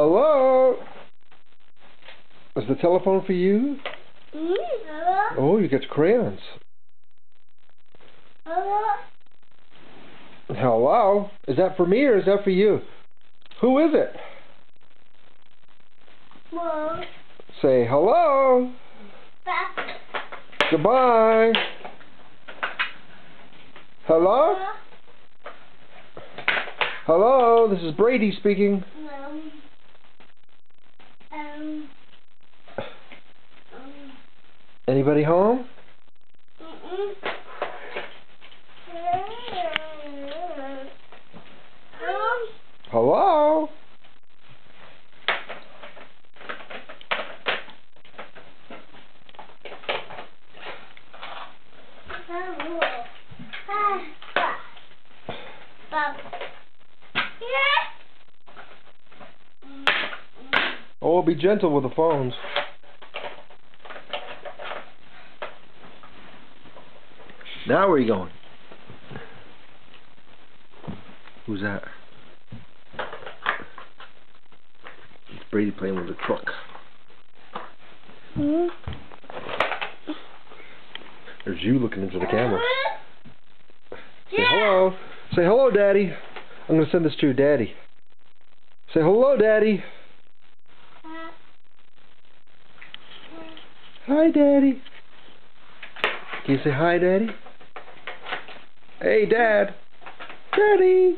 Hello? Is the telephone for you? Hello? Oh, you got crayons. Hello? Hello? Is that for me or is that for you? Who is it? Mom? Say hello. Goodbye. Hello? Hello, this is Brady speaking. Anybody home? Hello? Oh, be gentle with the phones. Now where are you going? Who's that? It's Brady playing with the truck. Mm. There's you looking into the camera. Say hello. Say hello, Daddy. I'm gonna send this to your daddy. Say hello, Daddy. Hi, Daddy. Can you say hi, Daddy? Hey, Dad. Daddy.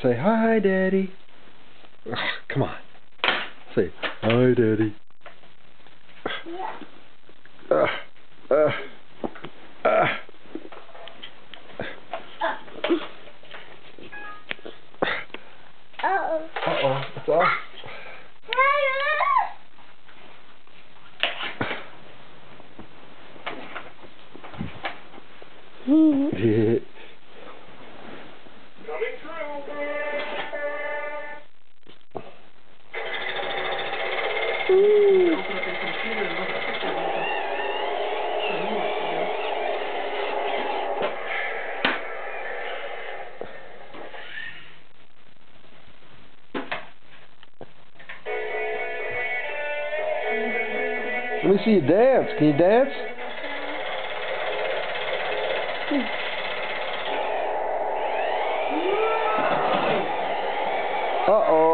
Say hi, Daddy. Ugh, come on. Say hi, Daddy. Uh, uh, uh. Uh-oh. Uh-oh, it's off. Let me see you dance. Can you dance? Uh-oh.